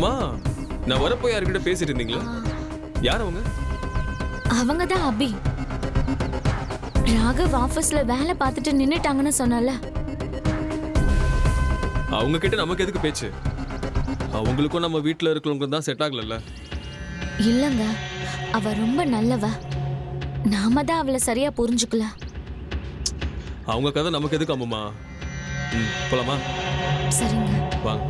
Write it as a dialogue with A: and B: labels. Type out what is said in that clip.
A: வரப்போ யார்கிட்ட பேசிட்டு இருந்தீங்களா? யார் அவங்க?
B: அவங்க தான் அபி. ராகவ் ஆபீஸ்ல வேலை பார்த்துட்டு நின்னுட்டாங்கன்னு சொன்னல.
A: அவங்க கிட்ட நமக்கு எதுக்கு பேச்சு? அவங்களுக்கும் நம்ம வீட்ல இருக்கிறவங்க தான் செட் ஆகலல்ல?
B: இல்லங்க அவ ரொம்ப நல்லவ. நாம தான் அவளை சரியா புரிஞ்சுக்கல.
A: அவங்க கதை நமக்கு எதுக்கு அம்மா? போலாமா?
B: சரிங்க.
A: வாங்க